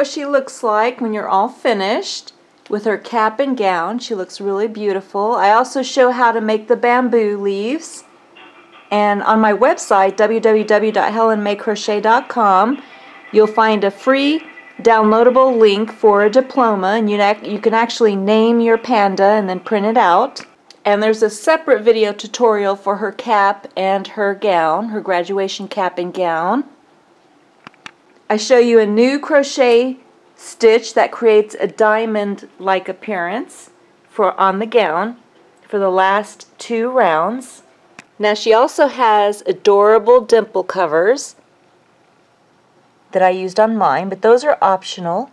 what she looks like when you're all finished with her cap and gown. She looks really beautiful. I also show how to make the bamboo leaves. And on my website, www.helenmaycrochet.com, you'll find a free downloadable link for a diploma and you, you can actually name your panda and then print it out. And there's a separate video tutorial for her cap and her gown, her graduation cap and gown. I show you a new crochet stitch that creates a diamond-like appearance for on the gown for the last two rounds. Now she also has adorable dimple covers that I used on mine, but those are optional.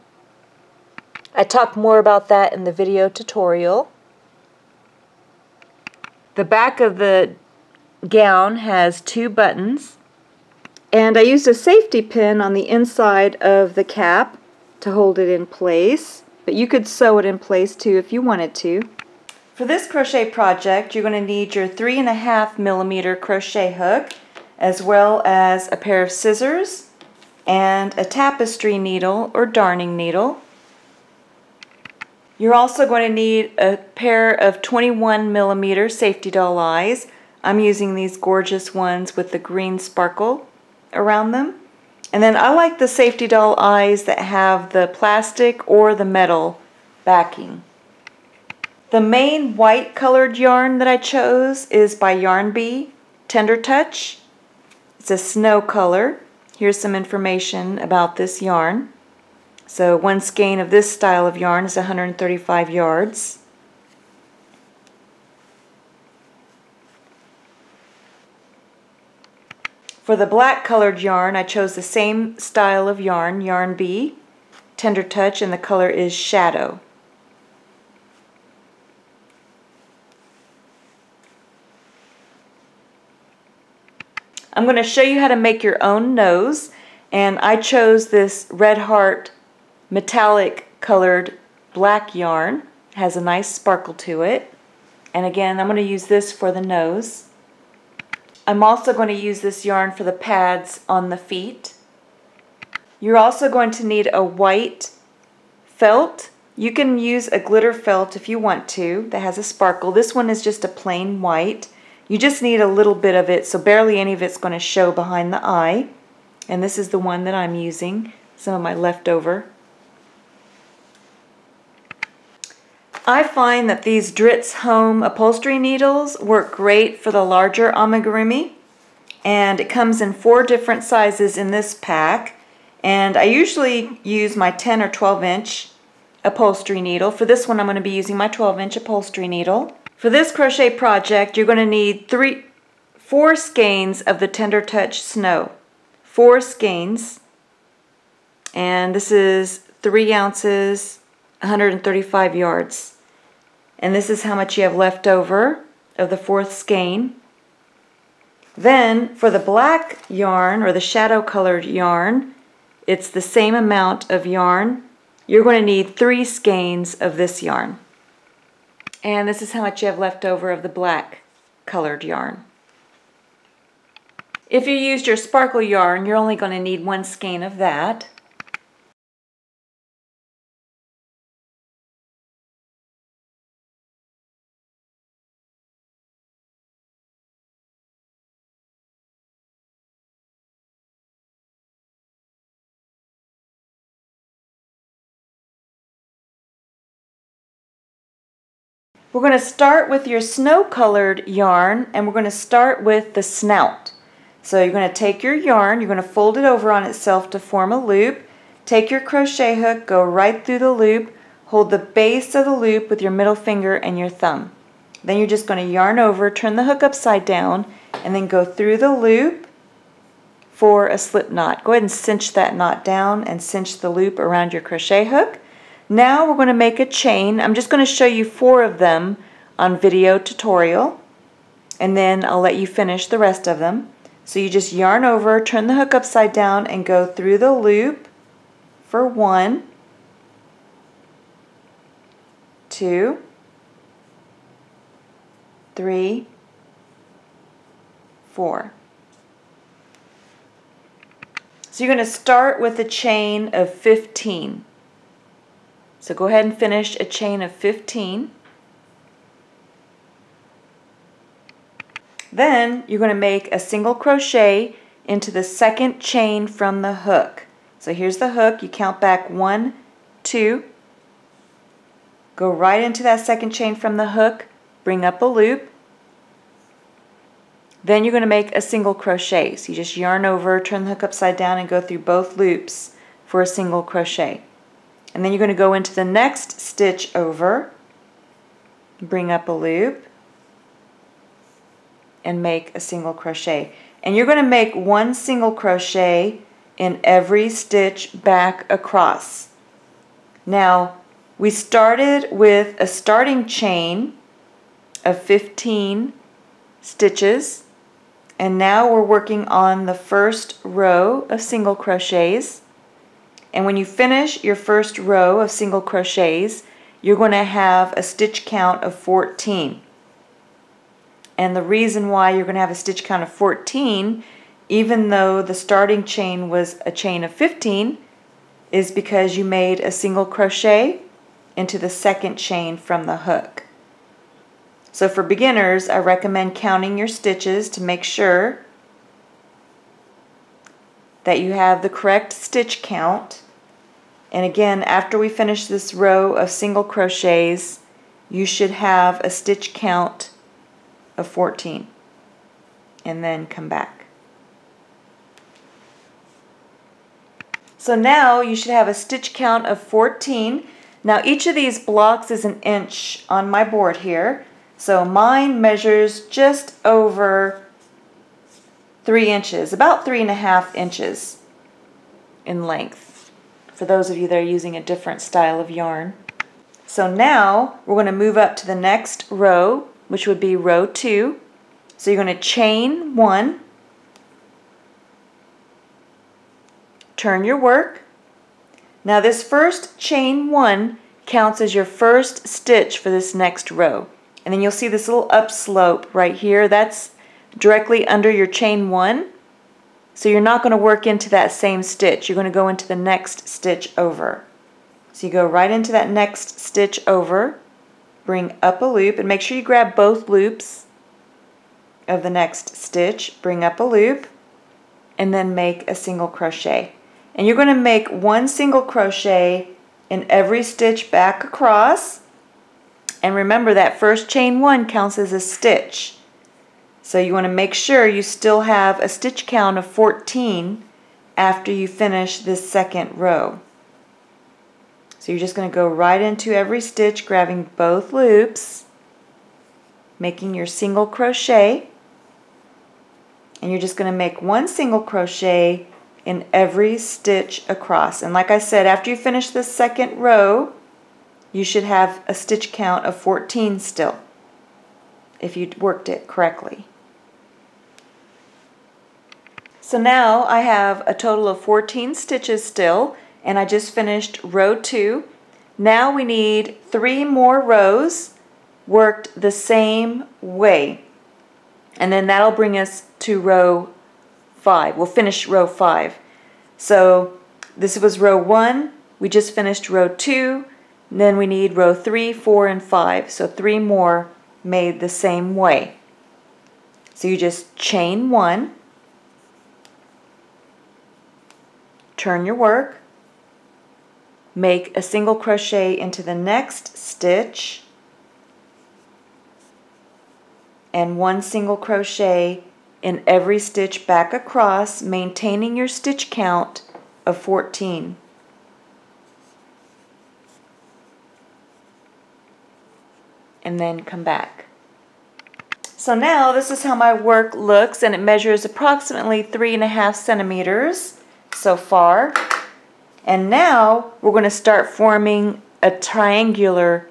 I talk more about that in the video tutorial. The back of the gown has two buttons and I used a safety pin on the inside of the cap to hold it in place but you could sew it in place too if you wanted to. For this crochet project you're going to need your three and a half millimeter crochet hook as well as a pair of scissors and a tapestry needle or darning needle. You're also going to need a pair of 21 millimeter safety doll eyes. I'm using these gorgeous ones with the green sparkle around them. And then I like the safety doll eyes that have the plastic or the metal backing. The main white colored yarn that I chose is by Yarn Bee Tender Touch. It's a snow color. Here's some information about this yarn. So one skein of this style of yarn is 135 yards. For the black colored yarn, I chose the same style of yarn, Yarn Bee, Tender Touch, and the color is Shadow. I'm going to show you how to make your own nose and I chose this Red Heart metallic colored black yarn. It has a nice sparkle to it. And again, I'm going to use this for the nose. I'm also going to use this yarn for the pads on the feet. You're also going to need a white felt. You can use a glitter felt if you want to that has a sparkle. This one is just a plain white. You just need a little bit of it, so barely any of it's going to show behind the eye. And this is the one that I'm using, some of my leftover. I find that these Dritz Home upholstery needles work great for the larger amigurumi. And it comes in four different sizes in this pack. And I usually use my 10 or 12 inch upholstery needle. For this one I'm going to be using my 12 inch upholstery needle. For this crochet project, you're going to need three, four skeins of the Tender Touch Snow. Four skeins. And this is three ounces, 135 yards. And this is how much you have left over of the fourth skein. Then for the black yarn or the shadow colored yarn, it's the same amount of yarn. You're going to need three skeins of this yarn. And this is how much you have left over of the black colored yarn. If you used your sparkle yarn, you're only going to need one skein of that. We're going to start with your snow colored yarn and we're going to start with the snout. So you're going to take your yarn, you're going to fold it over on itself to form a loop, take your crochet hook, go right through the loop, hold the base of the loop with your middle finger and your thumb. Then you're just going to yarn over, turn the hook upside down, and then go through the loop for a slip knot. Go ahead and cinch that knot down and cinch the loop around your crochet hook. Now we're going to make a chain. I'm just going to show you four of them on video tutorial and then I'll let you finish the rest of them. So you just yarn over, turn the hook upside down and go through the loop for one, two, three, four. So you're going to start with a chain of 15. So go ahead and finish a chain of 15. Then you're going to make a single crochet into the second chain from the hook. So here's the hook. You count back one, two, go right into that second chain from the hook, bring up a loop, then you're going to make a single crochet. So you just yarn over, turn the hook upside down and go through both loops for a single crochet. And then you're going to go into the next stitch over, bring up a loop, and make a single crochet. And you're going to make one single crochet in every stitch back across. Now, we started with a starting chain of 15 stitches and now we're working on the first row of single crochets. And when you finish your first row of single crochets, you're going to have a stitch count of 14. And the reason why you're going to have a stitch count of 14, even though the starting chain was a chain of 15, is because you made a single crochet into the second chain from the hook. So for beginners, I recommend counting your stitches to make sure that you have the correct stitch count. And again, after we finish this row of single crochets, you should have a stitch count of 14 and then come back. So now you should have a stitch count of 14. Now each of these blocks is an inch on my board here. So mine measures just over three inches, about three and a half inches in length, for those of you that are using a different style of yarn. So now we're going to move up to the next row, which would be row two. So you're going to chain one, turn your work. Now this first chain one counts as your first stitch for this next row. And then you'll see this little upslope right here. That's directly under your chain one. So you're not going to work into that same stitch. You're going to go into the next stitch over. So you go right into that next stitch over, bring up a loop, and make sure you grab both loops of the next stitch, bring up a loop, and then make a single crochet. And you're going to make one single crochet in every stitch back across and remember that first chain one counts as a stitch. So you want to make sure you still have a stitch count of 14 after you finish this second row. So you're just going to go right into every stitch, grabbing both loops, making your single crochet, and you're just going to make one single crochet in every stitch across. And like I said, after you finish this second row, you should have a stitch count of 14 still if you worked it correctly. So now I have a total of 14 stitches still and I just finished row 2. Now we need three more rows worked the same way and then that'll bring us to row 5. We'll finish row 5. So this was row 1, we just finished row 2, then we need row 3, 4, and 5. So three more made the same way. So you just chain one, turn your work, make a single crochet into the next stitch, and one single crochet in every stitch back across, maintaining your stitch count of 14. and then come back. So now this is how my work looks and it measures approximately three and a half centimeters so far. And now we're going to start forming a triangular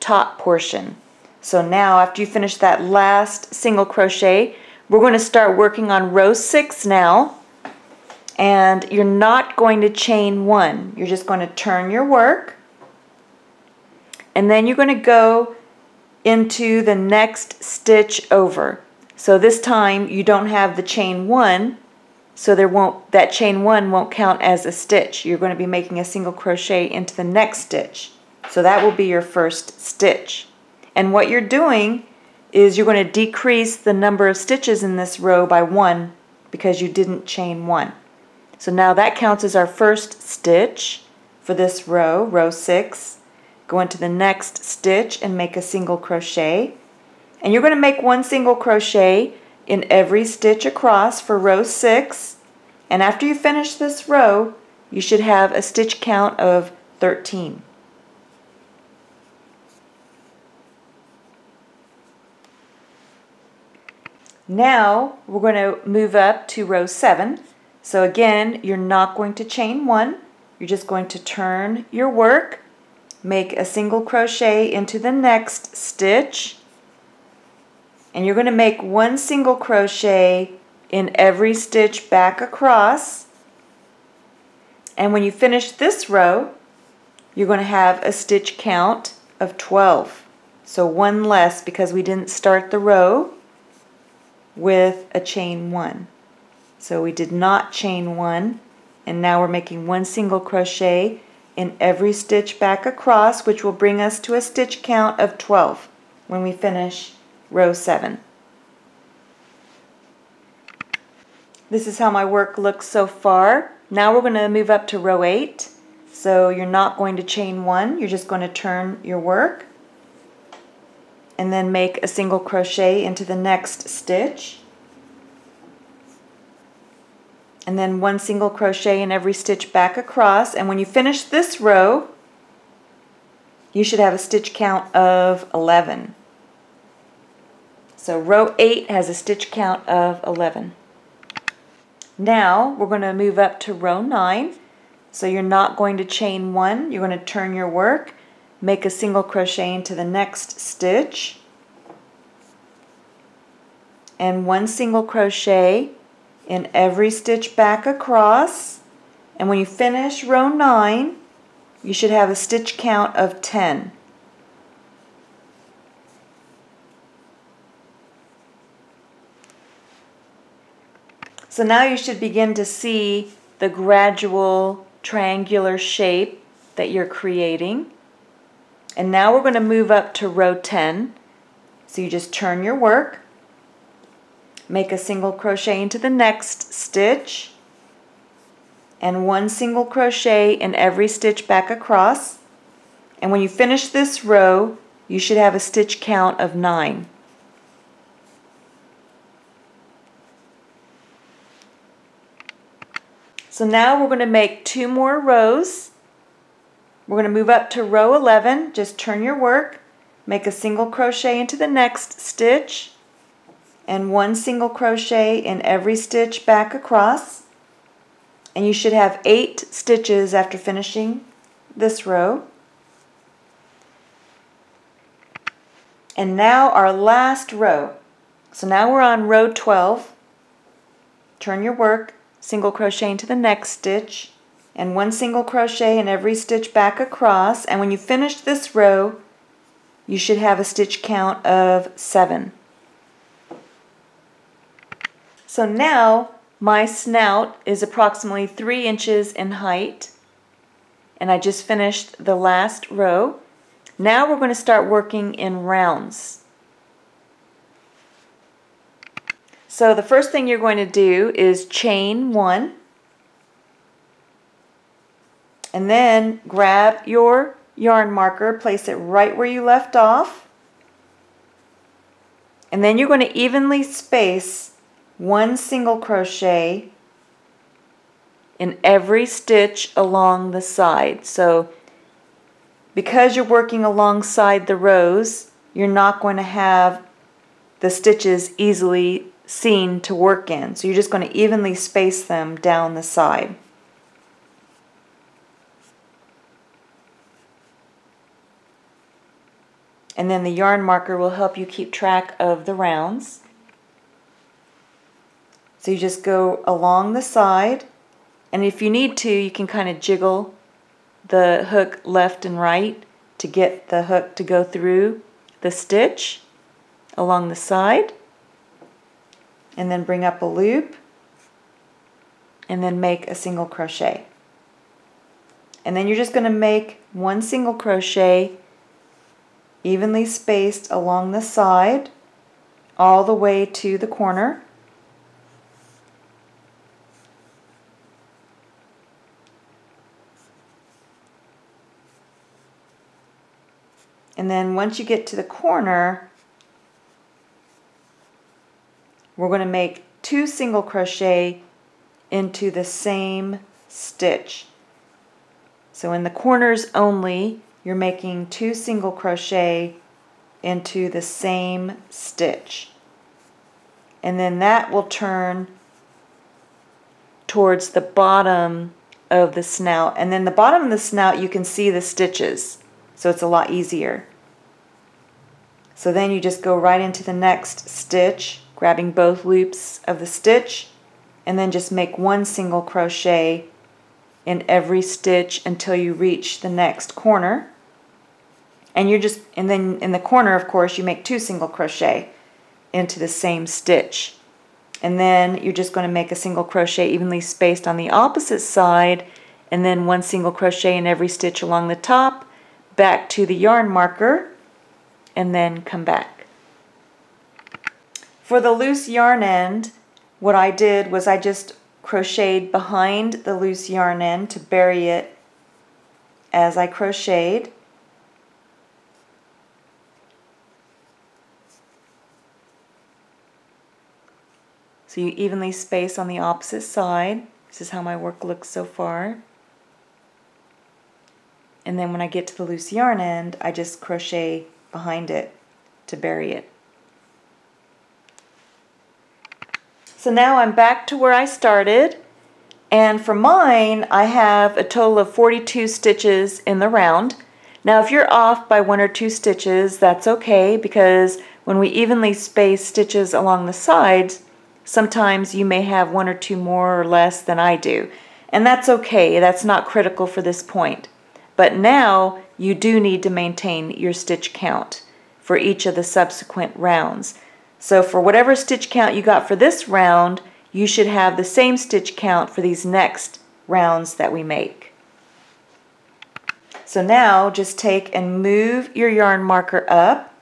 top portion. So now after you finish that last single crochet, we're going to start working on row six now. And you're not going to chain one. You're just going to turn your work. And then you're going to go into the next stitch over. So this time you don't have the chain one, so there won't that chain one won't count as a stitch. You're going to be making a single crochet into the next stitch. So that will be your first stitch. And what you're doing is you're going to decrease the number of stitches in this row by one because you didn't chain one. So now that counts as our first stitch for this row, row six. Go into the next stitch and make a single crochet. And you're going to make one single crochet in every stitch across for row six. And after you finish this row, you should have a stitch count of 13. Now we're going to move up to row 7. So again, you're not going to chain one. You're just going to turn your work, make a single crochet into the next stitch, and you're going to make one single crochet in every stitch back across. And when you finish this row, you're going to have a stitch count of 12. So one less because we didn't start the row with a chain one. So we did not chain one and now we're making one single crochet in every stitch back across which will bring us to a stitch count of 12 when we finish row 7. This is how my work looks so far. Now we're going to move up to row 8. So you're not going to chain one, you're just going to turn your work and then make a single crochet into the next stitch and then one single crochet in every stitch back across and when you finish this row you should have a stitch count of 11 so row 8 has a stitch count of 11 now we're going to move up to row 9 so you're not going to chain one you're going to turn your work make a single crochet into the next stitch. And one single crochet in every stitch back across. And when you finish row 9 you should have a stitch count of 10 so now you should begin to see the gradual triangular shape that you're creating and now we're going to move up to row 10. So you just turn your work, make a single crochet into the next stitch, and one single crochet in every stitch back across. And when you finish this row, you should have a stitch count of 9. So now we're going to make two more rows we're going to move up to row 11. Just turn your work, make a single crochet into the next stitch, and one single crochet in every stitch back across. And you should have eight stitches after finishing this row. And now our last row. So now we're on row 12. Turn your work, single crochet into the next stitch, and one single crochet in every stitch back across and when you finish this row you should have a stitch count of seven. So now my snout is approximately three inches in height and I just finished the last row. Now we're going to start working in rounds. So the first thing you're going to do is chain one and then grab your yarn marker, place it right where you left off. And then you're going to evenly space one single crochet in every stitch along the side. So because you're working alongside the rows, you're not going to have the stitches easily seen to work in. So you're just going to evenly space them down the side. And then the yarn marker will help you keep track of the rounds. So you just go along the side, and if you need to, you can kind of jiggle the hook left and right to get the hook to go through the stitch along the side, and then bring up a loop. and then make a single crochet. And then you're just going to make one single crochet evenly spaced along the side all the way to the corner. And then once you get to the corner, we're going to make two single crochet into the same stitch. So in the corners only, you're making two single crochet into the same stitch. And then that will turn towards the bottom of the snout. And then the bottom of the snout, you can see the stitches. So it's a lot easier. So then you just go right into the next stitch, grabbing both loops of the stitch, and then just make one single crochet in every stitch until you reach the next corner. And you're just, and then in the corner, of course, you make two single crochet into the same stitch. And then you're just going to make a single crochet evenly spaced on the opposite side, and then one single crochet in every stitch along the top, back to the yarn marker, and then come back. For the loose yarn end, what I did was I just crocheted behind the loose yarn end to bury it as I crocheted. So you evenly space on the opposite side. This is how my work looks so far. And then when I get to the loose yarn end, I just crochet behind it to bury it. So now I'm back to where I started. And for mine, I have a total of 42 stitches in the round. Now if you're off by one or two stitches, that's okay because when we evenly space stitches along the sides, Sometimes you may have one or two more or less than I do. And that's okay, that's not critical for this point. But now you do need to maintain your stitch count for each of the subsequent rounds. So for whatever stitch count you got for this round, you should have the same stitch count for these next rounds that we make. So now just take and move your yarn marker up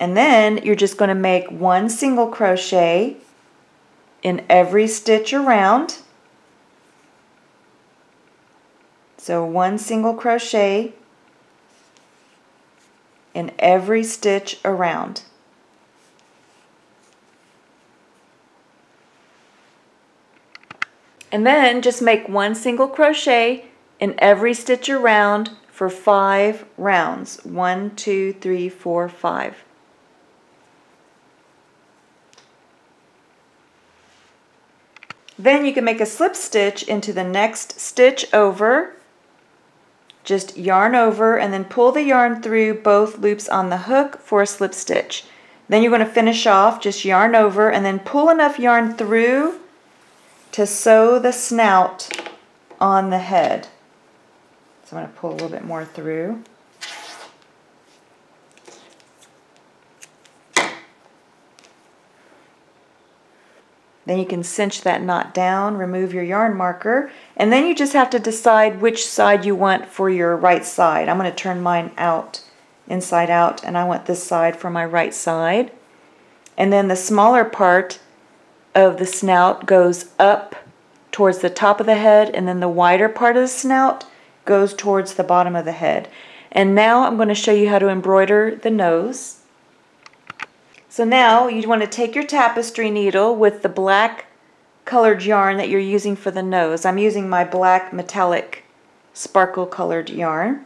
and then you're just going to make one single crochet in every stitch around. So one single crochet in every stitch around. And then just make one single crochet in every stitch around for five rounds. One, two, three, four, five. Then you can make a slip stitch into the next stitch over. Just yarn over and then pull the yarn through both loops on the hook for a slip stitch. Then you're going to finish off, just yarn over and then pull enough yarn through to sew the snout on the head. So I'm going to pull a little bit more through. Then you can cinch that knot down, remove your yarn marker, and then you just have to decide which side you want for your right side. I'm going to turn mine out, inside out, and I want this side for my right side. And then the smaller part of the snout goes up towards the top of the head, and then the wider part of the snout goes towards the bottom of the head. And now I'm going to show you how to embroider the nose. So now you want to take your tapestry needle with the black colored yarn that you're using for the nose. I'm using my black metallic sparkle colored yarn.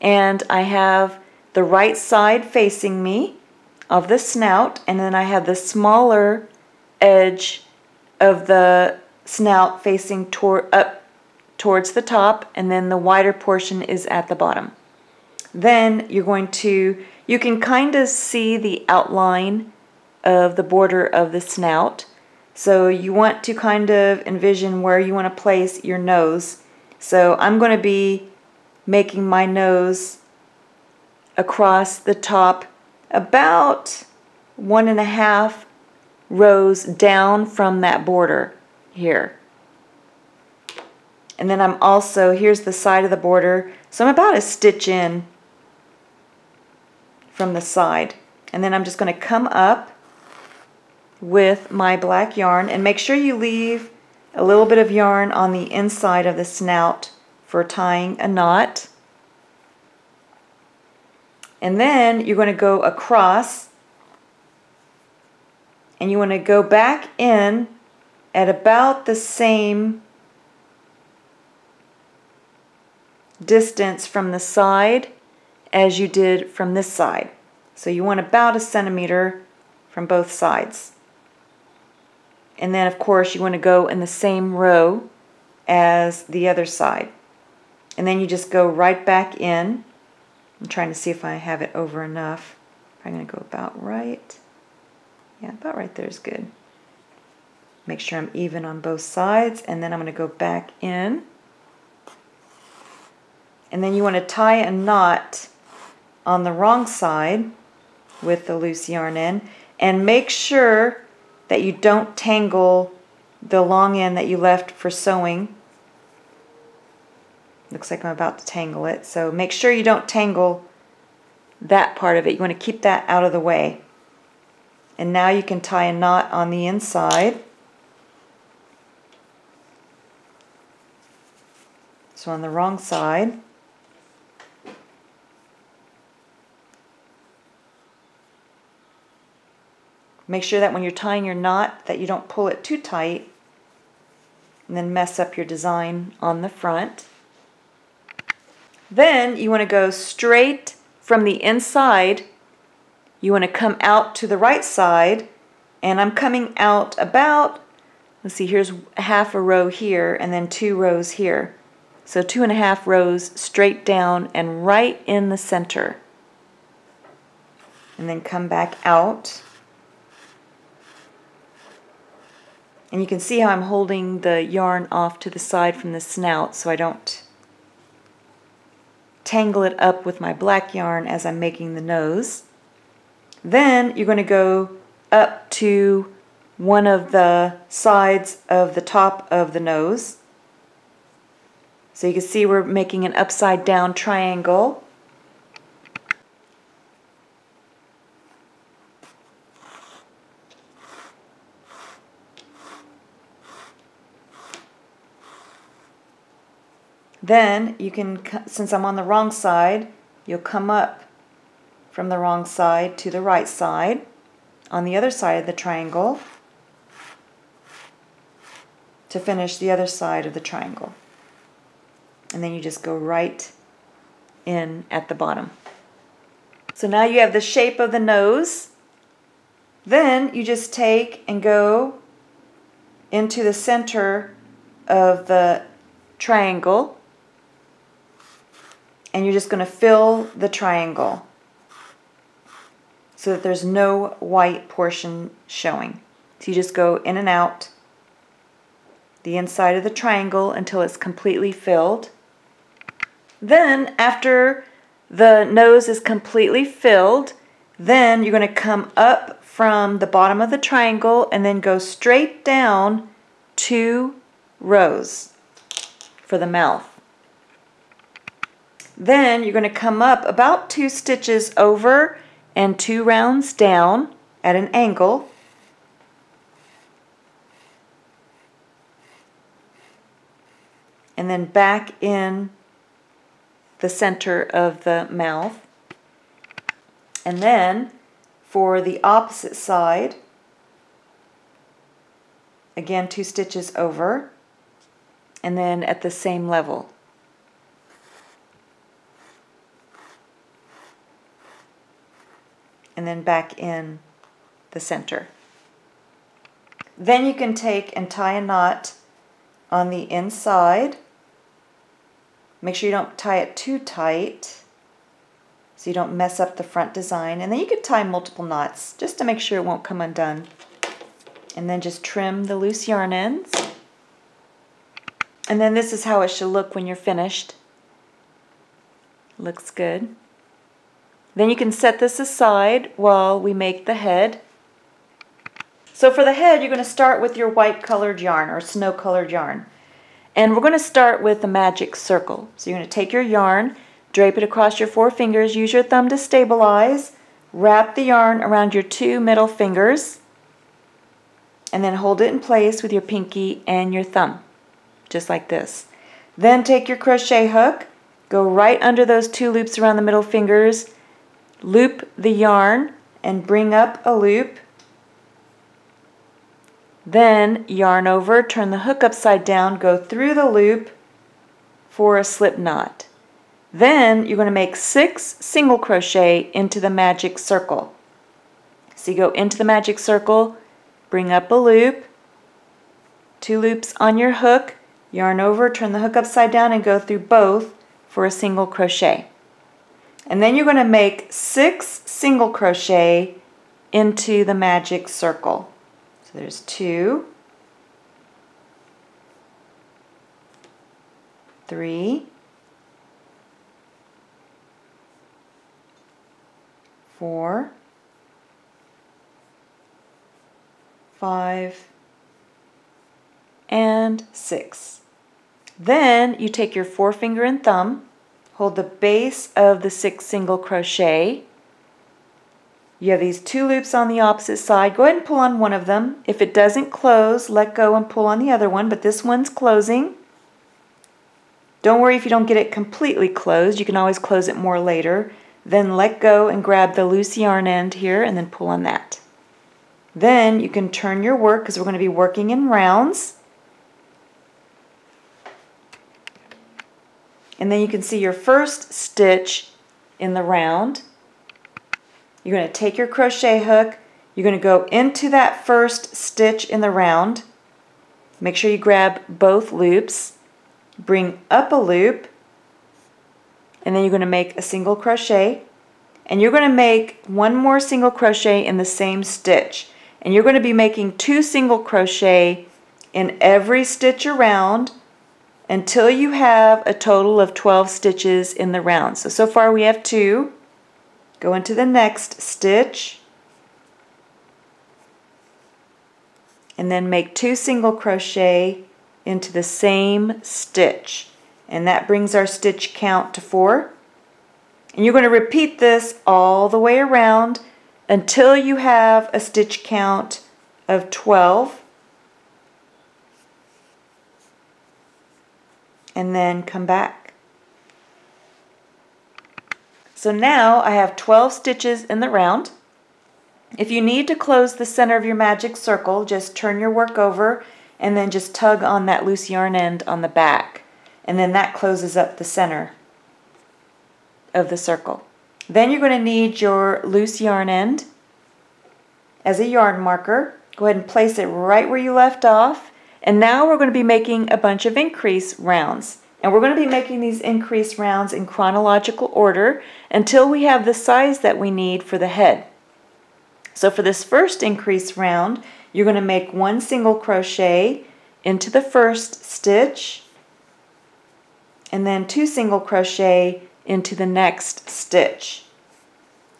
And I have the right side facing me of the snout and then I have the smaller edge of the snout facing toward, up towards the top and then the wider portion is at the bottom. Then you're going to you can kind of see the outline of the border of the snout. So you want to kind of envision where you want to place your nose. So I'm going to be making my nose across the top about one and a half rows down from that border. here. And then I'm also, here's the side of the border, so I'm about a stitch in from the side. And then I'm just going to come up with my black yarn and make sure you leave a little bit of yarn on the inside of the snout for tying a knot. And then you're going to go across and you want to go back in at about the same distance from the side as you did from this side. So you want about a centimeter from both sides. And then of course you want to go in the same row as the other side. And then you just go right back in. I'm trying to see if I have it over enough. I'm going to go about right. Yeah, about right there is good. Make sure I'm even on both sides and then I'm going to go back in. And then you want to tie a knot on the wrong side with the loose yarn end and make sure that you don't tangle the long end that you left for sewing. Looks like I'm about to tangle it. So make sure you don't tangle that part of it. You want to keep that out of the way. And now you can tie a knot on the inside. So on the wrong side. Make sure that when you're tying your knot that you don't pull it too tight and then mess up your design on the front. Then you want to go straight from the inside. You want to come out to the right side and I'm coming out about, let's see, here's half a row here and then two rows here. So two and a half rows straight down and right in the center. And then come back out. And you can see how I'm holding the yarn off to the side from the snout so I don't tangle it up with my black yarn as I'm making the nose. Then you're going to go up to one of the sides of the top of the nose. So you can see we're making an upside down triangle. Then you can, since I'm on the wrong side, you'll come up from the wrong side to the right side on the other side of the triangle to finish the other side of the triangle. And then you just go right in at the bottom. So now you have the shape of the nose. Then you just take and go into the center of the triangle and you're just going to fill the triangle so that there's no white portion showing. So you just go in and out the inside of the triangle until it's completely filled. Then after the nose is completely filled, then you're going to come up from the bottom of the triangle and then go straight down two rows for the mouth. Then you're going to come up about two stitches over and two rounds down at an angle. And then back in the center of the mouth. And then for the opposite side, again two stitches over and then at the same level. And then back in the center. Then you can take and tie a knot on the inside. Make sure you don't tie it too tight so you don't mess up the front design. And then you could tie multiple knots just to make sure it won't come undone. And then just trim the loose yarn ends. And then this is how it should look when you're finished. Looks good. Then you can set this aside while we make the head. So for the head, you're going to start with your white colored yarn or snow colored yarn. And we're going to start with the magic circle. So you're going to take your yarn, drape it across your four fingers, use your thumb to stabilize, wrap the yarn around your two middle fingers, and then hold it in place with your pinky and your thumb, just like this. Then take your crochet hook, go right under those two loops around the middle fingers, loop the yarn, and bring up a loop, then yarn over, turn the hook upside down, go through the loop for a slip knot. Then you're going to make six single crochet into the magic circle. So you go into the magic circle, bring up a loop, two loops on your hook, yarn over, turn the hook upside down and go through both for a single crochet. And then you're going to make six single crochet into the magic circle So there's two, three, four, five, and six. Then you take your forefinger and thumb, hold the base of the six single crochet, you have these two loops on the opposite side. Go ahead and pull on one of them. If it doesn't close, let go and pull on the other one, but this one's closing. Don't worry if you don't get it completely closed. You can always close it more later. Then let go and grab the loose yarn end here and then pull on that. Then you can turn your work because we're going to be working in rounds. And then you can see your first stitch in the round. You're going to take your crochet hook, you're going to go into that first stitch in the round. Make sure you grab both loops, bring up a loop, and then you're going to make a single crochet. And you're going to make one more single crochet in the same stitch. And you're going to be making two single crochet in every stitch around until you have a total of 12 stitches in the round. So, so far we have two. Go into the next stitch and then make two single crochet into the same stitch and that brings our stitch count to four and you're going to repeat this all the way around until you have a stitch count of 12 and then come back so now I have 12 stitches in the round. If you need to close the center of your magic circle, just turn your work over and then just tug on that loose yarn end on the back. And then that closes up the center of the circle. Then you're going to need your loose yarn end as a yarn marker. Go ahead and place it right where you left off. And now we're going to be making a bunch of increase rounds. And we're going to be making these increase rounds in chronological order until we have the size that we need for the head. So for this first increase round, you're going to make one single crochet into the first stitch and then two single crochet into the next stitch.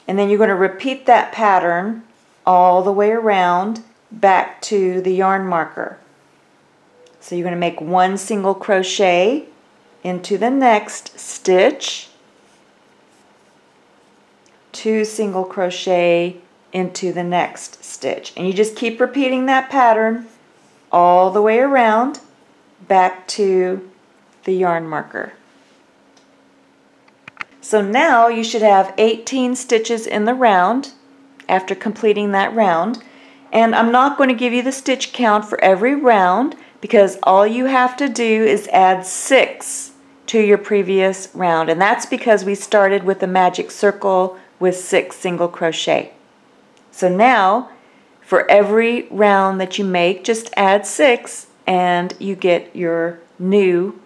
And then you're going to repeat that pattern all the way around back to the yarn marker. So you're going to make one single crochet into the next stitch, two single crochet into the next stitch. And you just keep repeating that pattern all the way around back to the yarn marker. So now you should have 18 stitches in the round after completing that round. And I'm not going to give you the stitch count for every round because all you have to do is add six to your previous round and that's because we started with a magic circle with six single crochet. So now for every round that you make just add six and you get your new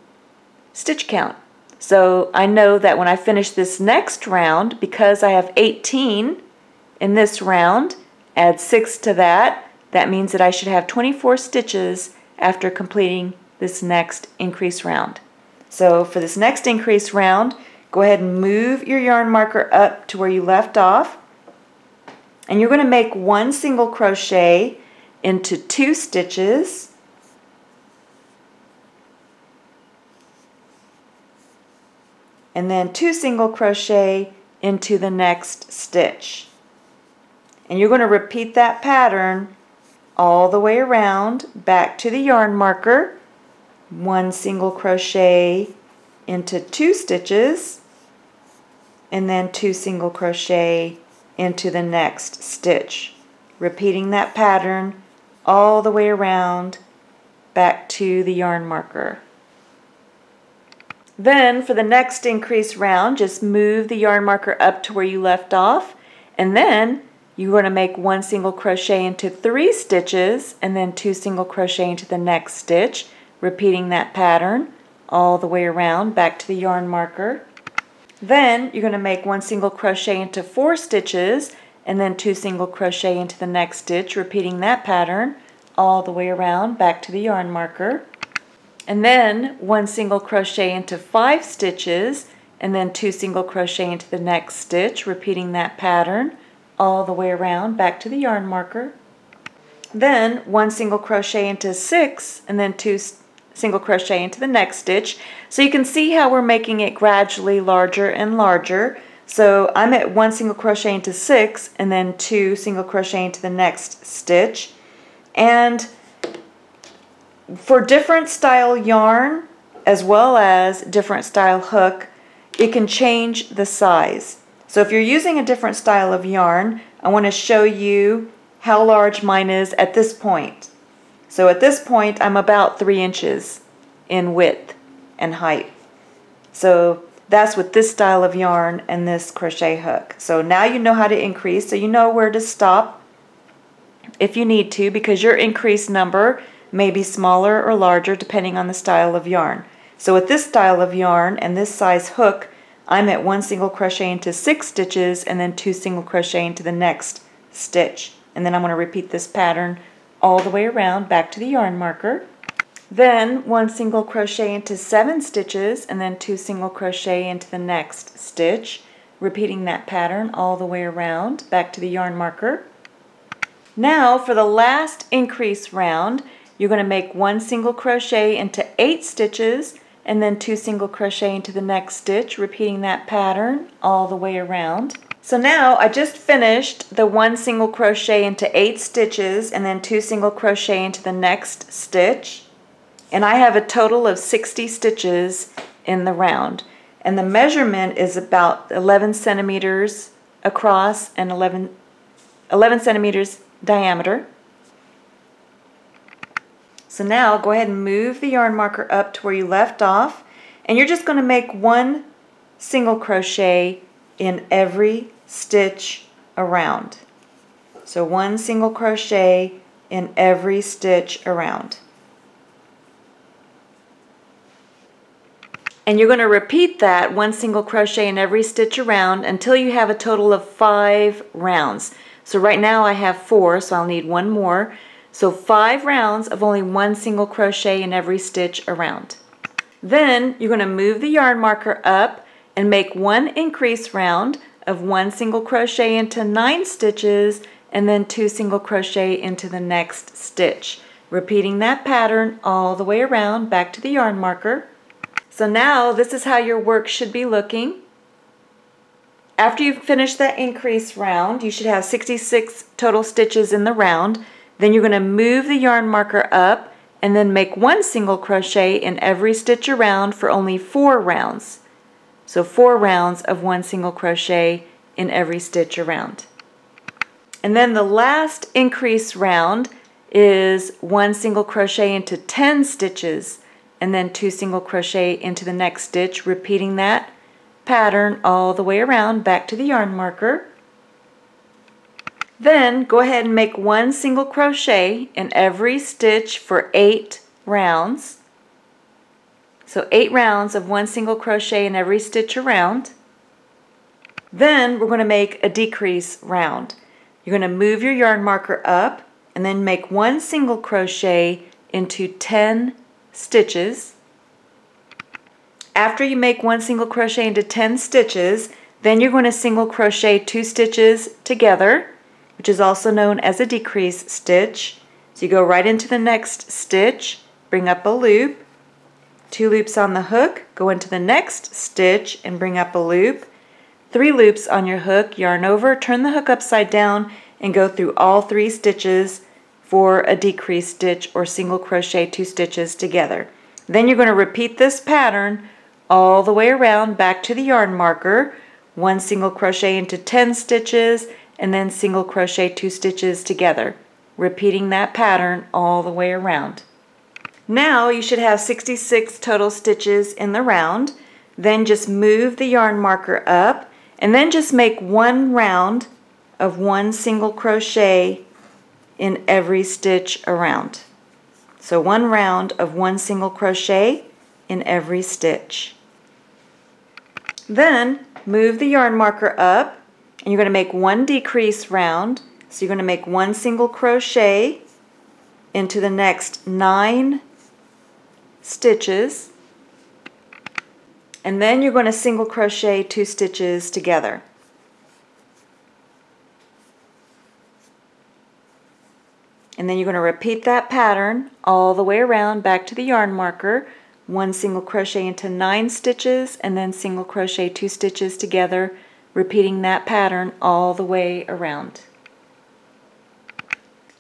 stitch count. So I know that when I finish this next round because I have 18 in this round add 6 to that that means that I should have 24 stitches after completing this next increase round. So for this next increase round, go ahead and move your yarn marker up to where you left off. And you're going to make one single crochet into two stitches and then two single crochet into the next stitch. And you're going to repeat that pattern all the way around back to the yarn marker one single crochet into two stitches and then two single crochet into the next stitch. Repeating that pattern all the way around back to the yarn marker. Then for the next increase round just move the yarn marker up to where you left off and then you're going to make one single crochet into three stitches and then two single crochet into the next stitch repeating that pattern all the way around back to the yarn marker. Then you're going to make one single crochet into four stitches and then two single crochet into the next stitch, repeating that pattern all the way around back to the yarn marker. And then one single crochet into five stitches and then two single crochet into the next stitch, repeating that pattern all the way around back to the yarn marker. Then one single crochet into six and then two single crochet into the next stitch. So you can see how we're making it gradually larger and larger. So I'm at one single crochet into six and then two single crochet into the next stitch. And for different style yarn as well as different style hook, it can change the size. So if you're using a different style of yarn, I want to show you how large mine is at this point. So at this point, I'm about three inches in width and height. So that's with this style of yarn and this crochet hook. So now you know how to increase, so you know where to stop if you need to because your increase number may be smaller or larger depending on the style of yarn. So with this style of yarn and this size hook, I'm at one single crochet into six stitches and then two single crochet into the next stitch. And then I'm going to repeat this pattern all the way around back to the yarn marker. Then one single crochet into seven stitches and then two single crochet into the next stitch, repeating that pattern all the way around back to the yarn marker. Now for the last increase round, you're going to make one single crochet into eight stitches and then two single crochet into the next stitch, repeating that pattern all the way around. So now I just finished the one single crochet into eight stitches and then two single crochet into the next stitch. And I have a total of 60 stitches in the round. And the measurement is about 11 centimeters across and 11, 11 centimeters diameter. So now go ahead and move the yarn marker up to where you left off. And you're just going to make one single crochet in every stitch around. So one single crochet in every stitch around. And you're going to repeat that one single crochet in every stitch around until you have a total of five rounds. So right now I have four, so I'll need one more. So five rounds of only one single crochet in every stitch around. Then you're going to move the yarn marker up and make one increase round of one single crochet into nine stitches and then two single crochet into the next stitch. Repeating that pattern all the way around back to the yarn marker. So now this is how your work should be looking. After you've finished that increase round, you should have 66 total stitches in the round. Then you're going to move the yarn marker up and then make one single crochet in every stitch around for only four rounds. So four rounds of one single crochet in every stitch around. And then the last increase round is one single crochet into 10 stitches and then two single crochet into the next stitch, repeating that pattern all the way around back to the yarn marker. Then go ahead and make one single crochet in every stitch for eight rounds. So eight rounds of one single crochet in every stitch around. Then we're going to make a decrease round. You're going to move your yarn marker up and then make one single crochet into 10 stitches. After you make one single crochet into 10 stitches, then you're going to single crochet two stitches together, which is also known as a decrease stitch. So you go right into the next stitch, bring up a loop, two loops on the hook, go into the next stitch and bring up a loop, three loops on your hook, yarn over, turn the hook upside down and go through all three stitches for a decreased stitch or single crochet two stitches together. Then you're going to repeat this pattern all the way around back to the yarn marker, one single crochet into 10 stitches and then single crochet two stitches together, repeating that pattern all the way around. Now you should have 66 total stitches in the round. Then just move the yarn marker up and then just make one round of one single crochet in every stitch around. So one round of one single crochet in every stitch. Then move the yarn marker up and you're going to make one decrease round. So you're going to make one single crochet into the next nine stitches and then you're going to single crochet two stitches together. And then you're going to repeat that pattern all the way around back to the yarn marker. One single crochet into nine stitches and then single crochet two stitches together, repeating that pattern all the way around.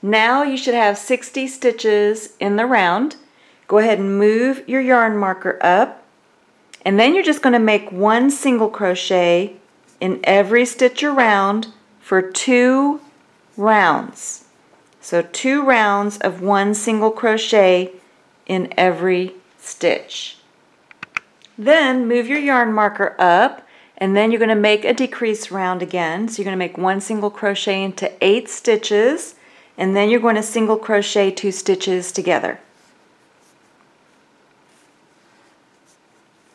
Now you should have 60 stitches in the round. Go ahead and move your yarn marker up and then you're just going to make one single crochet in every stitch around for two rounds. So two rounds of one single crochet in every stitch. Then move your yarn marker up and then you're going to make a decrease round again. So you're going to make one single crochet into eight stitches and then you're going to single crochet two stitches together.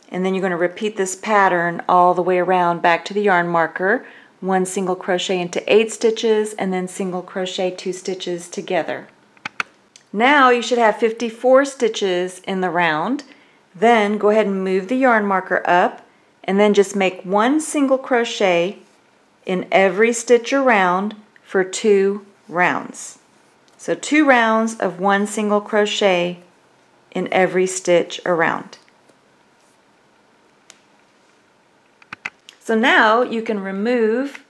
And then you're going to repeat this pattern all the way around back to the yarn marker one single crochet into eight stitches and then single crochet two stitches together. Now you should have 54 stitches in the round. Then go ahead and move the yarn marker up and then just make one single crochet in every stitch around for two rounds. So two rounds of one single crochet in every stitch around. So now you can remove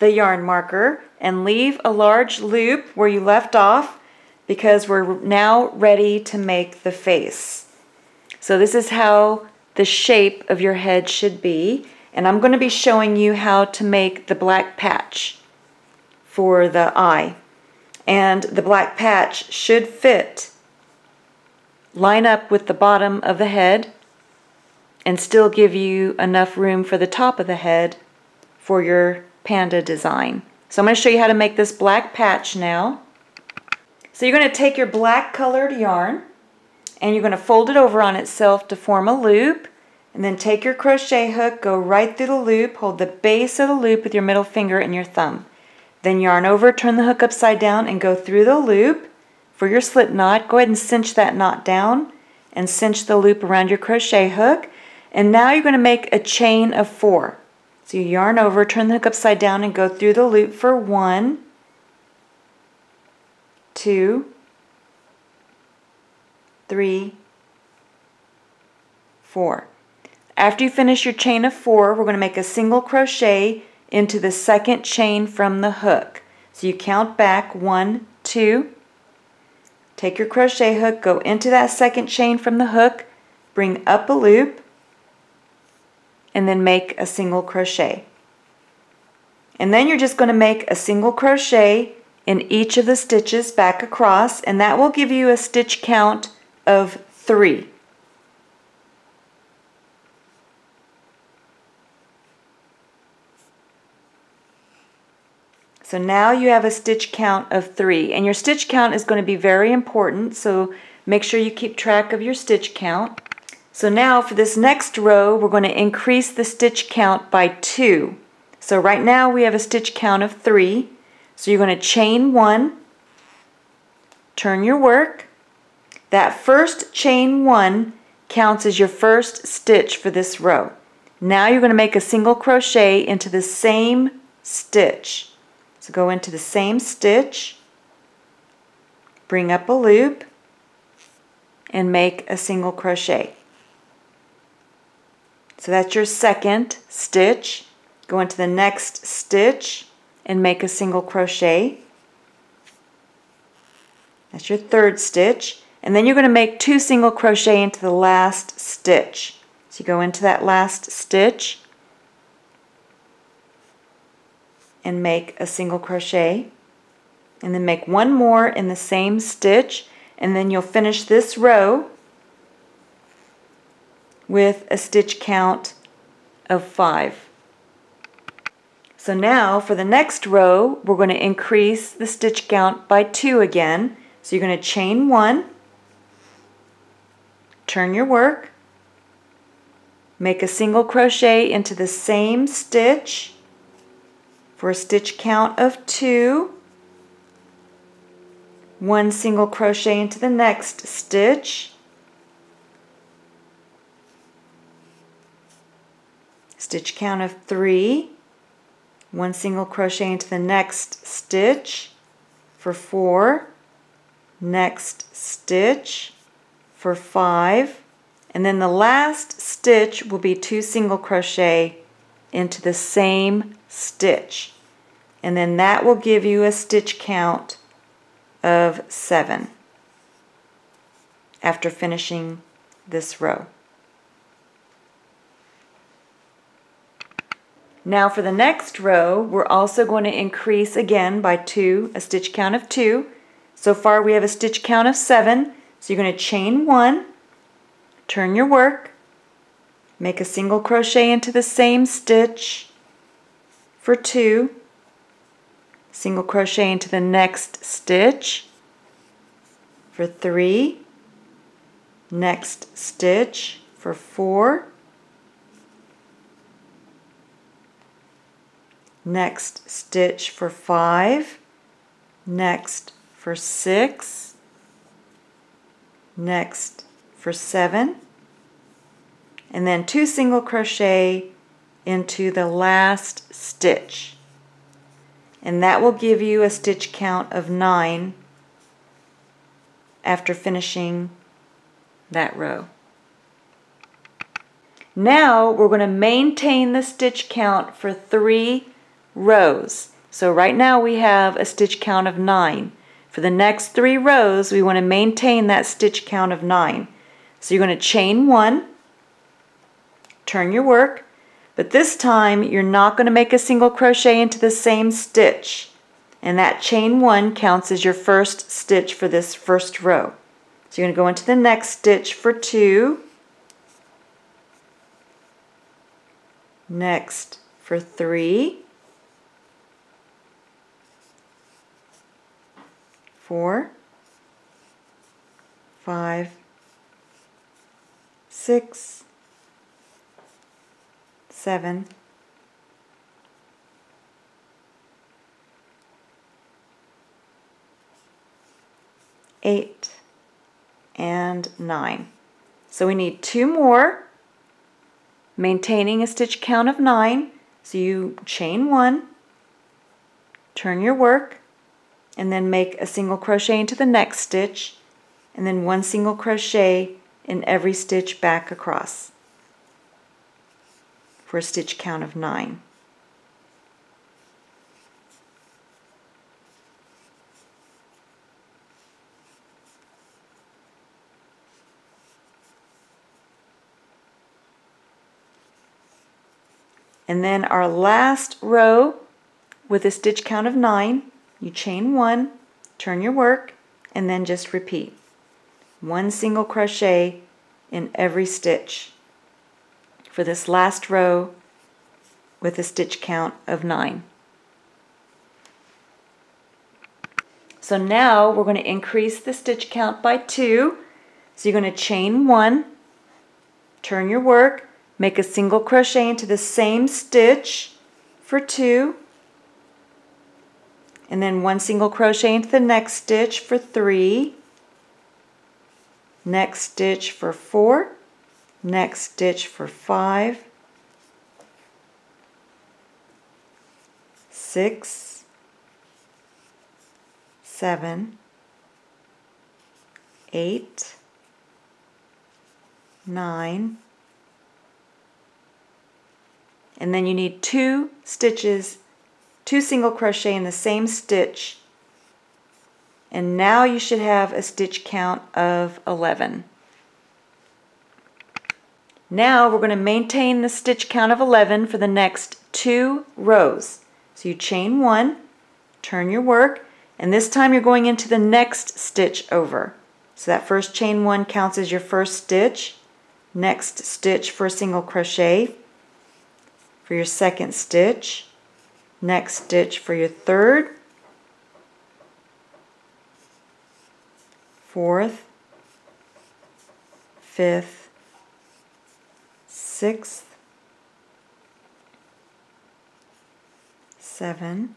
the yarn marker and leave a large loop where you left off because we're now ready to make the face. So this is how the shape of your head should be. And I'm going to be showing you how to make the black patch for the eye. And the black patch should fit, line up with the bottom of the head and still give you enough room for the top of the head for your panda design. So I'm going to show you how to make this black patch now. So you're going to take your black colored yarn and you're going to fold it over on itself to form a loop and then take your crochet hook, go right through the loop, hold the base of the loop with your middle finger and your thumb. Then yarn over, turn the hook upside down and go through the loop for your slip knot. Go ahead and cinch that knot down and cinch the loop around your crochet hook and now you're going to make a chain of four. So you yarn over, turn the hook upside down and go through the loop for one, two, three, four. After you finish your chain of four, we're going to make a single crochet into the second chain from the hook. So you count back one, two, take your crochet hook, go into that second chain from the hook, bring up a loop, and then make a single crochet. And then you're just going to make a single crochet in each of the stitches back across and that will give you a stitch count of three. So now you have a stitch count of three and your stitch count is going to be very important so make sure you keep track of your stitch count. So now for this next row, we're going to increase the stitch count by two. So right now we have a stitch count of three. So you're going to chain one, turn your work. That first chain one counts as your first stitch for this row. Now you're going to make a single crochet into the same stitch. So go into the same stitch, bring up a loop, and make a single crochet. So that's your second stitch. Go into the next stitch and make a single crochet. That's your third stitch. And then you're going to make two single crochet into the last stitch. So you go into that last stitch and make a single crochet and then make one more in the same stitch and then you'll finish this row with a stitch count of five. So now for the next row we're going to increase the stitch count by two again. So you're going to chain one, turn your work, make a single crochet into the same stitch for a stitch count of two, one single crochet into the next stitch, stitch count of three, one single crochet into the next stitch for four, next stitch for five, and then the last stitch will be two single crochet into the same stitch. And then that will give you a stitch count of seven after finishing this row. Now for the next row, we're also going to increase again by two, a stitch count of two. So far we have a stitch count of seven. So you're going to chain one, turn your work, make a single crochet into the same stitch for two, single crochet into the next stitch for three, next stitch for four, next stitch for five, next for six, next for seven, and then two single crochet into the last stitch. And that will give you a stitch count of nine after finishing that row. Now we're going to maintain the stitch count for three rows. So right now we have a stitch count of 9. For the next three rows, we want to maintain that stitch count of 9. So you're going to chain 1, turn your work, but this time you're not going to make a single crochet into the same stitch. And that chain 1 counts as your first stitch for this first row. So you're going to go into the next stitch for 2, next for 3, four, five, six, seven, eight, and nine. So we need two more, maintaining a stitch count of nine. So you chain one, turn your work, and then make a single crochet into the next stitch and then one single crochet in every stitch back across for a stitch count of nine. And then our last row with a stitch count of nine you chain one, turn your work, and then just repeat. One single crochet in every stitch for this last row with a stitch count of nine. So now we're going to increase the stitch count by two. So you're going to chain one, turn your work, make a single crochet into the same stitch for two, and then one single crochet into the next stitch for three, next stitch for four, next stitch for five, six, seven, eight, nine, and then you need two stitches, two single crochet in the same stitch, and now you should have a stitch count of 11. Now we're going to maintain the stitch count of 11 for the next two rows. So you chain one, turn your work, and this time you're going into the next stitch over. So that first chain one counts as your first stitch, next stitch for a single crochet, for your second stitch, next stitch for your third, fourth, fifth, sixth, seven,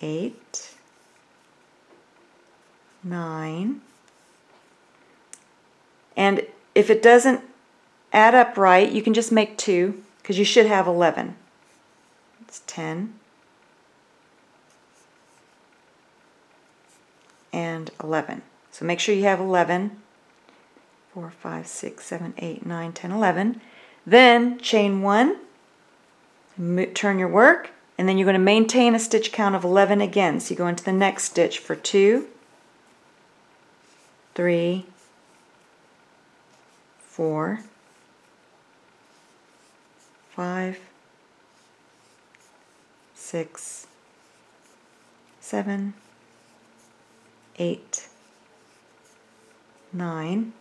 eight, nine, and if it doesn't add up right, you can just make two because you should have 11. It's 10 and 11. So make sure you have 11. 4, 5, 6, 7, 8, 9, 10, 11. Then chain 1, turn your work, and then you're going to maintain a stitch count of 11 again. So you go into the next stitch for 2, 3, 4, 5, 6, 7, 8, 9,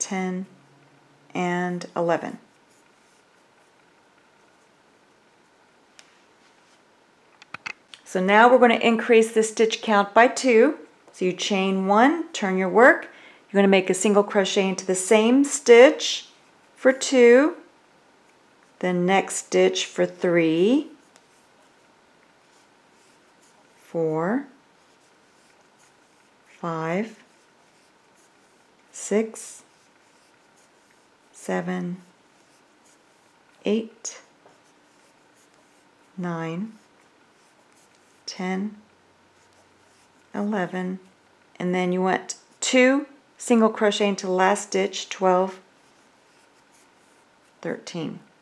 10, and 11. So now we're going to increase the stitch count by two. So you chain one, turn your work. You're going to make a single crochet into the same stitch for two, then next stitch for three, four, five, six, seven, eight, nine, ten, eleven, and then you want two single crochet into last stitch, twelve, thirteen. 13.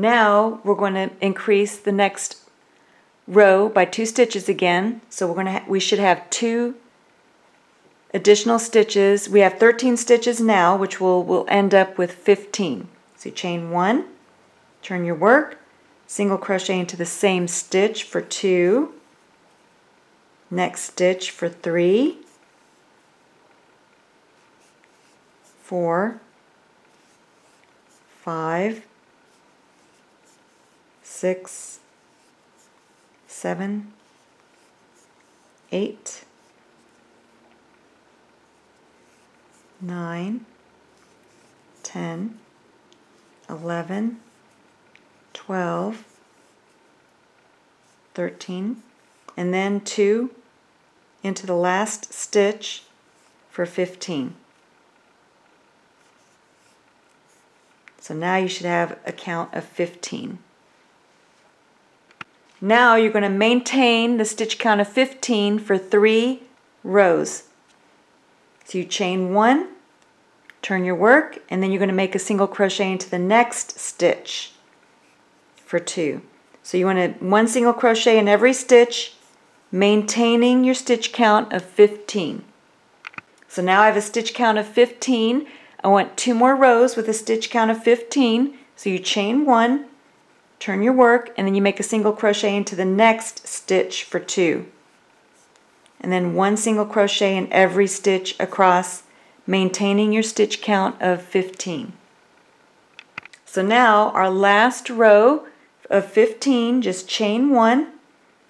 Now we're going to increase the next row by two stitches again. So we're going to we should have two additional stitches. We have 13 stitches now, which will will end up with 15. So chain one, turn your work, single crochet into the same stitch for two, next stitch for three, four, five, six, seven, eight, nine, ten, eleven, twelve, thirteen, and then two into the last stitch for 15. So now you should have a count of 15. Now you're going to maintain the stitch count of 15 for three rows. So you chain one, turn your work, and then you're going to make a single crochet into the next stitch for two. So you want to one single crochet in every stitch, maintaining your stitch count of 15. So now I have a stitch count of 15. I want two more rows with a stitch count of 15. So you chain one, turn your work, and then you make a single crochet into the next stitch for two. And then one single crochet in every stitch across, maintaining your stitch count of 15. So now our last row of 15, just chain one,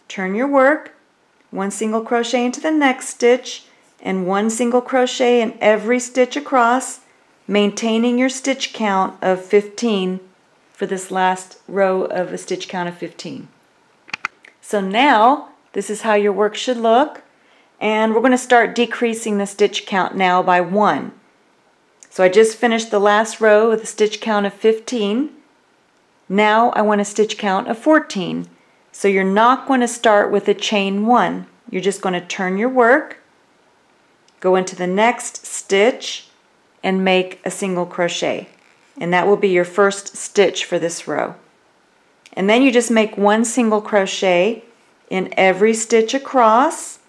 turn your work, one single crochet into the next stitch, and one single crochet in every stitch across, maintaining your stitch count of 15 for this last row of a stitch count of 15. So now, this is how your work should look. And we're going to start decreasing the stitch count now by one. So I just finished the last row with a stitch count of 15. Now I want a stitch count of 14. So you're not going to start with a chain one. You're just going to turn your work, go into the next stitch, and make a single crochet. And that will be your first stitch for this row. And then you just make one single crochet in every stitch across.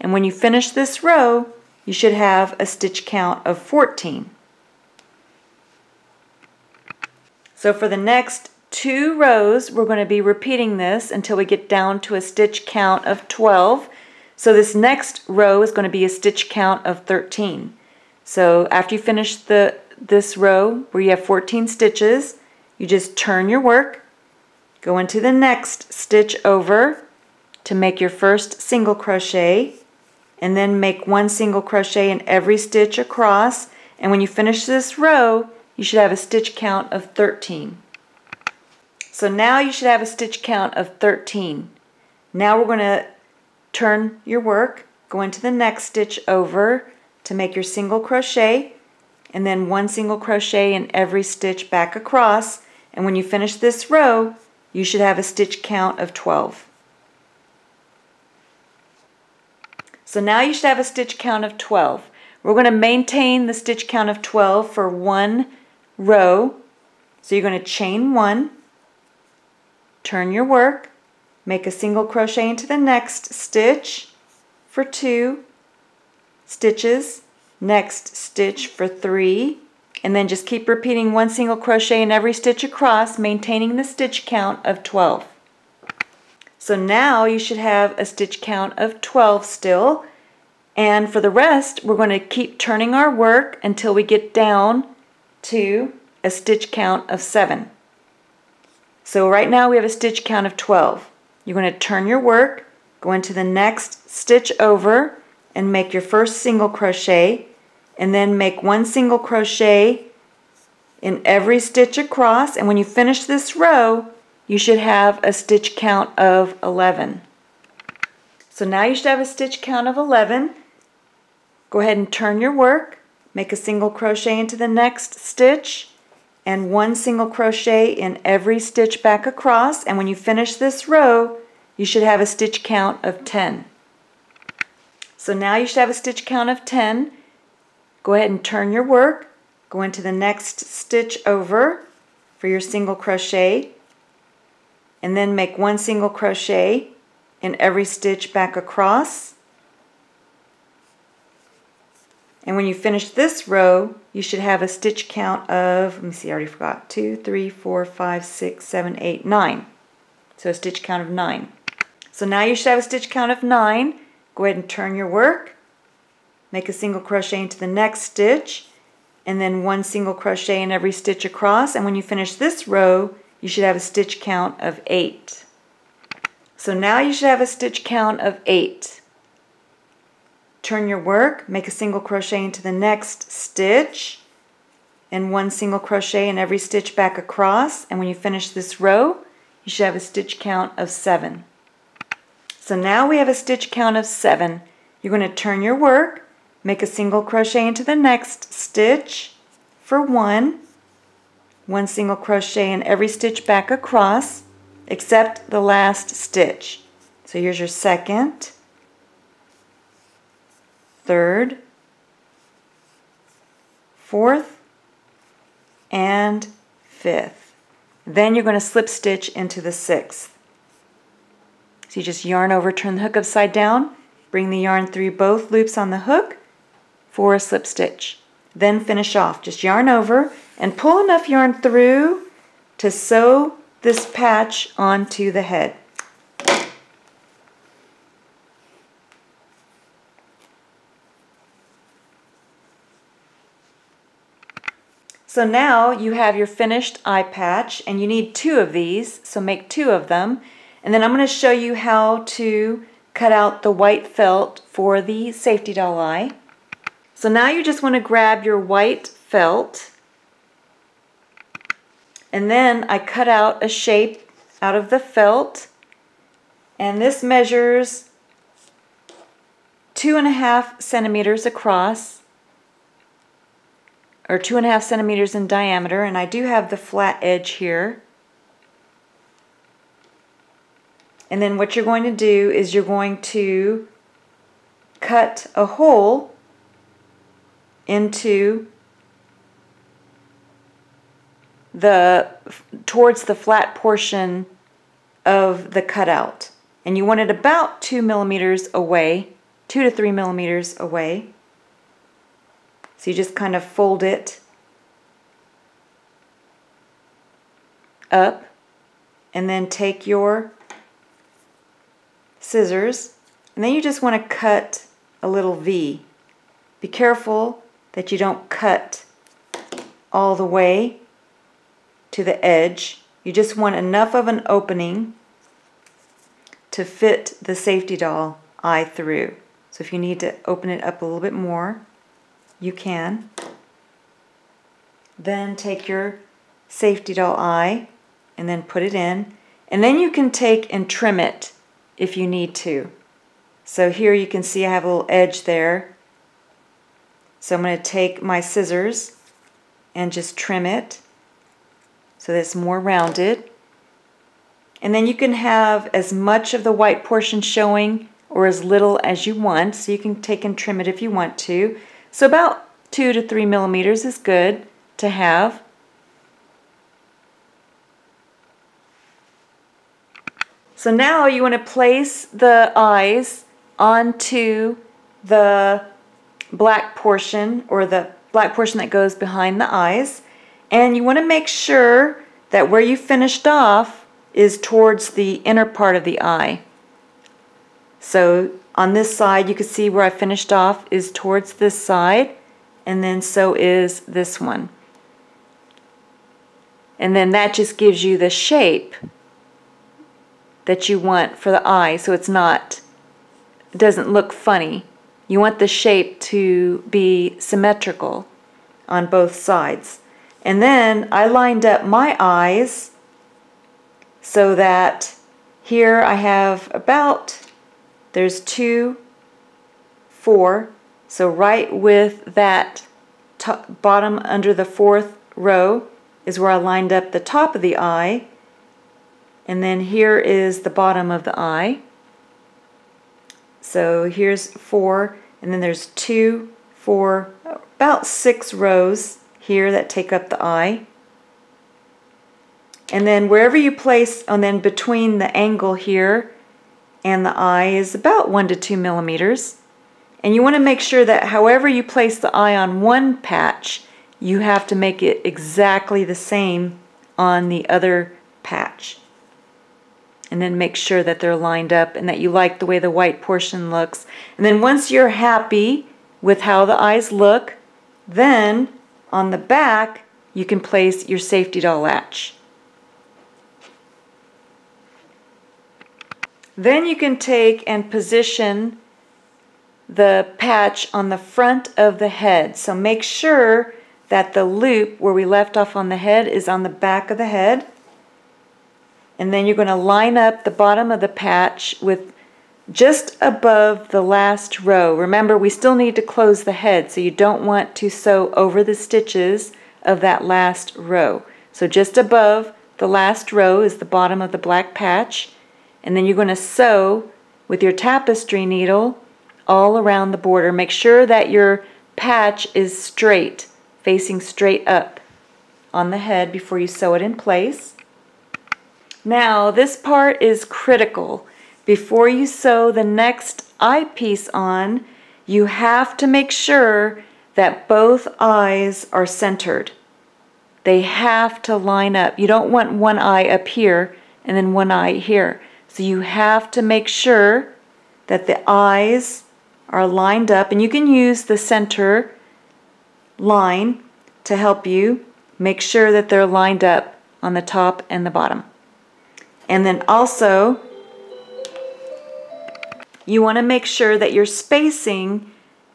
And when you finish this row, you should have a stitch count of 14. So for the next two rows, we're going to be repeating this until we get down to a stitch count of 12. So this next row is going to be a stitch count of 13. So after you finish the this row where you have 14 stitches, you just turn your work, go into the next stitch over to make your first single crochet, and then make one single crochet in every stitch across. And when you finish this row, you should have a stitch count of 13. So now you should have a stitch count of 13. Now we're going to turn your work, go into the next stitch over to make your single crochet, and then one single crochet in every stitch back across. And when you finish this row, you should have a stitch count of 12. So now you should have a stitch count of 12. We're going to maintain the stitch count of 12 for one row. So you're going to chain one, turn your work, make a single crochet into the next stitch for two stitches, next stitch for three, and then just keep repeating one single crochet in every stitch across, maintaining the stitch count of 12. So now you should have a stitch count of 12 still, and for the rest, we're going to keep turning our work until we get down to a stitch count of 7. So right now we have a stitch count of 12. You're going to turn your work, go into the next stitch over, and make your first single crochet, and then make one single crochet in every stitch across, and when you finish this row, you should have a stitch count of 11. So now you should have a stitch count of 11. Go ahead and turn your work, make a single crochet into the next stitch, and one single crochet in every stitch back across and when you finish this row you should have a stitch count of 10. So now you should have a stitch count of 10. Go ahead and turn your work, go into the next stitch over for your single crochet and then make one single crochet in every stitch back across And when you finish this row, you should have a stitch count of, let me see, I already forgot, two, three, four, five, six, seven, eight, nine. So a stitch count of 9. So now you should have a stitch count of 9. Go ahead and turn your work. Make a single crochet into the next stitch and then one single crochet in every stitch across. And when you finish this row, you should have a stitch count of 8. So now you should have a stitch count of 8 turn your work, make a single crochet into the next stitch, and one single crochet in every stitch back across. And when you finish this row, you should have a stitch count of seven. So now we have a stitch count of seven. You're going to turn your work, make a single crochet into the next stitch for one, one single crochet in every stitch back across, except the last stitch. So here's your second, third, fourth, and fifth. Then you're going to slip stitch into the sixth. So you just yarn over, turn the hook upside down, bring the yarn through both loops on the hook for a slip stitch. Then finish off. Just yarn over and pull enough yarn through to sew this patch onto the head. So now you have your finished eye patch and you need two of these, so make two of them. And then I'm going to show you how to cut out the white felt for the safety doll eye. So now you just want to grab your white felt. And then I cut out a shape out of the felt. And this measures two and a half centimeters across or two and a half centimeters in diameter. And I do have the flat edge here And then what you're going to do is you're going to cut a hole into the towards the flat portion of the cutout. And you want it about two millimeters away, two to three millimeters away. So you just kind of fold it up and then take your scissors and then you just want to cut a little V. Be careful that you don't cut all the way to the edge. You just want enough of an opening to fit the safety doll eye through. So if you need to open it up a little bit more, you can. Then take your safety doll eye and then put it in. And then you can take and trim it if you need to. So here you can see I have a little edge there. So I'm going to take my scissors and just trim it so that it's more rounded. And then you can have as much of the white portion showing or as little as you want. So you can take and trim it if you want to. So about two to three millimeters is good to have. So now you want to place the eyes onto the black portion or the black portion that goes behind the eyes. And you want to make sure that where you finished off is towards the inner part of the eye. So on this side you can see where I finished off is towards this side and then so is this one. And then that just gives you the shape that you want for the eye so it's not doesn't look funny. You want the shape to be symmetrical on both sides. And then I lined up my eyes so that here I have about, there's two, four, so right with that top, bottom under the fourth row is where I lined up the top of the eye and then here is the bottom of the eye. So here's four, and then there's two, four, about six rows here that take up the eye. And then wherever you place, and then between the angle here and the eye is about one to two millimeters. And you want to make sure that however you place the eye on one patch, you have to make it exactly the same on the other patch and then make sure that they're lined up and that you like the way the white portion looks. And then once you're happy with how the eyes look, then on the back you can place your safety doll latch. Then you can take and position the patch on the front of the head. So make sure that the loop where we left off on the head is on the back of the head and then you're going to line up the bottom of the patch with just above the last row. Remember, we still need to close the head, so you don't want to sew over the stitches of that last row. So just above the last row is the bottom of the black patch, and then you're going to sew with your tapestry needle all around the border. Make sure that your patch is straight, facing straight up on the head before you sew it in place. Now this part is critical. Before you sew the next eyepiece on, you have to make sure that both eyes are centered. They have to line up. You don't want one eye up here and then one eye here. So you have to make sure that the eyes are lined up and you can use the center line to help you make sure that they're lined up on the top and the bottom. And then also, you want to make sure that your spacing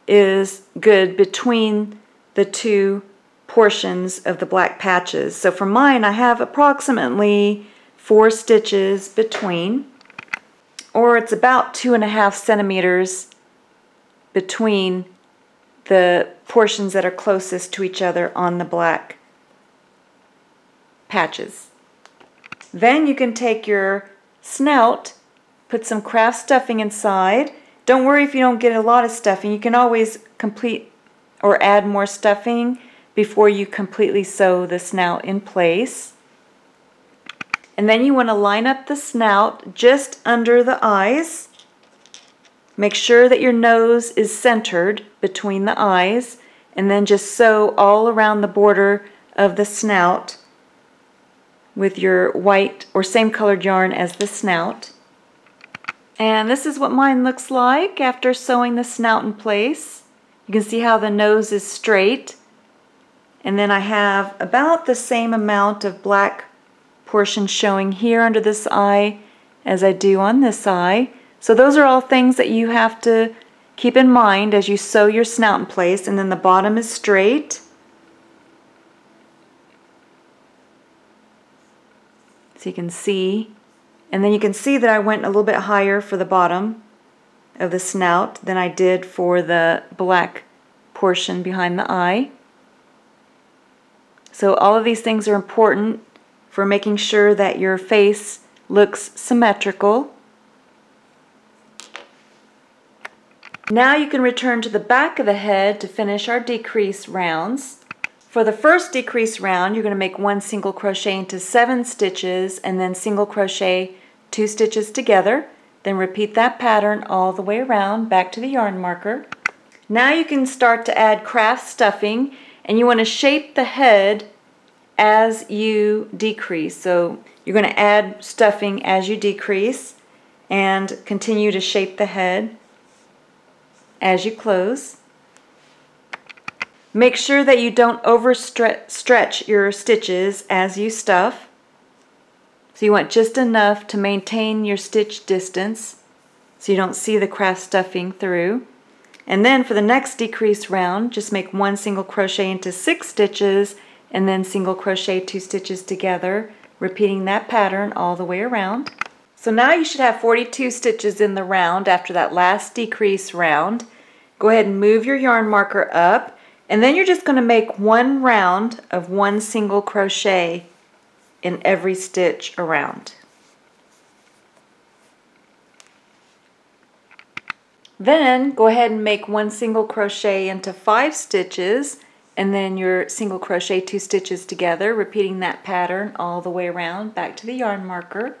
is good between the two portions of the black patches. So for mine, I have approximately four stitches between, or it's about two and a half centimeters between the portions that are closest to each other on the black patches. Then you can take your snout put some craft stuffing inside. Don't worry if you don't get a lot of stuffing. You can always complete or add more stuffing before you completely sew the snout in place. And then you want to line up the snout just under the eyes. Make sure that your nose is centered between the eyes and then just sew all around the border of the snout with your white or same colored yarn as the snout. And this is what mine looks like after sewing the snout in place. You can see how the nose is straight. And then I have about the same amount of black portion showing here under this eye as I do on this eye. So those are all things that you have to keep in mind as you sew your snout in place. And then the bottom is straight. So you can see and then you can see that I went a little bit higher for the bottom of the snout than I did for the black portion behind the eye. So all of these things are important for making sure that your face looks symmetrical. Now you can return to the back of the head to finish our decrease rounds. For the first decrease round, you're going to make one single crochet into seven stitches and then single crochet two stitches together. Then repeat that pattern all the way around back to the yarn marker. Now you can start to add craft stuffing and you want to shape the head as you decrease. So you're going to add stuffing as you decrease and continue to shape the head as you close. Make sure that you don't overstretch stretch your stitches as you stuff. So you want just enough to maintain your stitch distance so you don't see the craft stuffing through. And then for the next decrease round, just make one single crochet into six stitches and then single crochet two stitches together, repeating that pattern all the way around. So now you should have 42 stitches in the round after that last decrease round. Go ahead and move your yarn marker up and then you're just going to make one round of one single crochet in every stitch around. Then go ahead and make one single crochet into five stitches and then your single crochet two stitches together, repeating that pattern all the way around back to the yarn marker.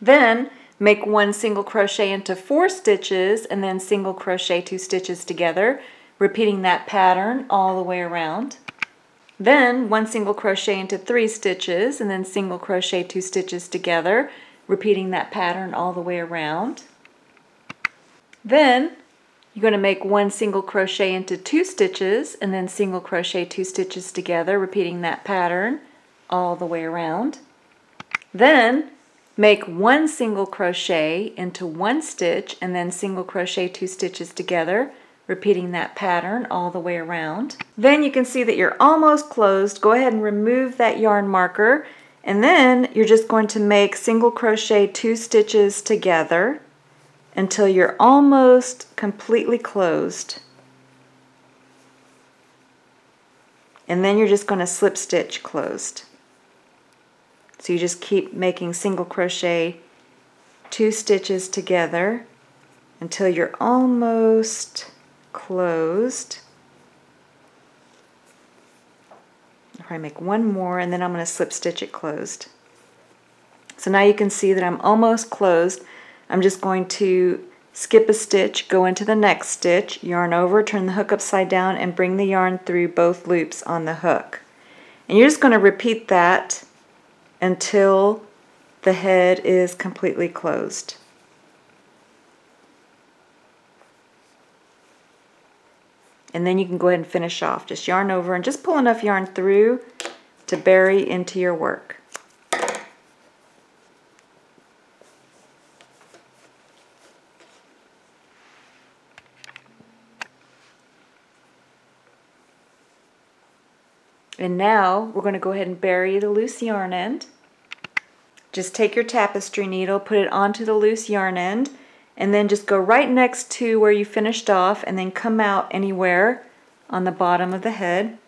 Then make one single crochet into four stitches and then single crochet two stitches together, repeating that pattern all the way around. Then one single crochet into three stitches and then single crochet two stitches together, repeating that pattern all the way around. Then you're going to make one single crochet into two stitches and then single crochet two stitches together, repeating that pattern all the way around. Then make one single crochet into one stitch and then single crochet two stitches together, repeating that pattern all the way around. Then you can see that you're almost closed. Go ahead and remove that yarn marker and then you're just going to make single crochet two stitches together until you're almost completely closed. And then you're just going to slip stitch closed. So you just keep making single crochet two stitches together until you're almost closed. I'll probably make one more and then I'm going to slip stitch it closed. So now you can see that I'm almost closed. I'm just going to skip a stitch, go into the next stitch, yarn over, turn the hook upside down, and bring the yarn through both loops on the hook. And you're just going to repeat that until the head is completely closed. And then you can go ahead and finish off. Just yarn over and just pull enough yarn through to bury into your work. And now we're going to go ahead and bury the loose yarn end. Just take your tapestry needle, put it onto the loose yarn end, and then just go right next to where you finished off and then come out anywhere on the bottom of the head.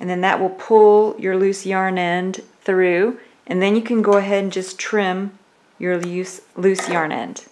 And then that will pull your loose yarn end through. And then you can go ahead and just trim your loose, loose yarn end.